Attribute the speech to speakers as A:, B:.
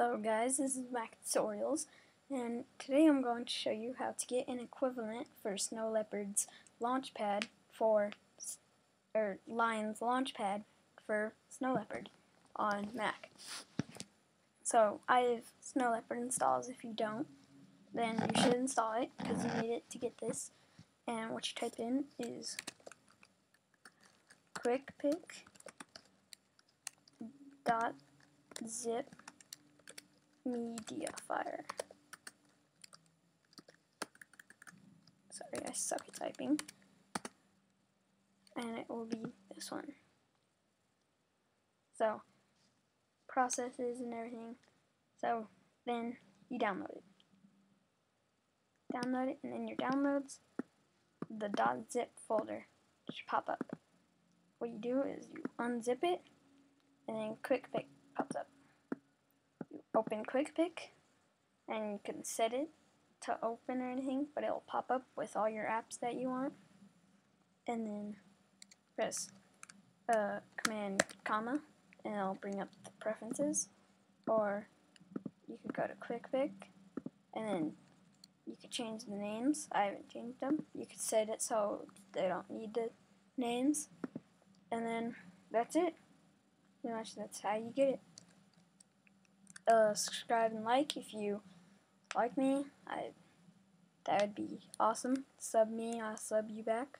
A: Hello guys, this is Mac Tutorials, and today I'm going to show you how to get an equivalent for Snow Leopard's Launchpad for, or Lion's Launchpad for Snow Leopard on Mac. So I have Snow Leopard installed. If you don't, then you should install it because you need it to get this. And what you type in is quickpick dot zip media fire. Sorry, I suck at typing. And it will be this one. So, processes and everything. So, then you download it. Download it, and in your downloads, the .zip folder should pop up. What you do is you unzip it, and then quick pick pops up open quick pick and you can set it to open or anything but it'll pop up with all your apps that you want. And then press uh, command comma and it'll bring up the preferences. Or you could go to quick pick and then you could change the names. I haven't changed them. You could set it so they don't need the names. And then that's it. Pretty much that's how you get it uh, subscribe and like if you like me. I that would be awesome. Sub me, I'll sub you back.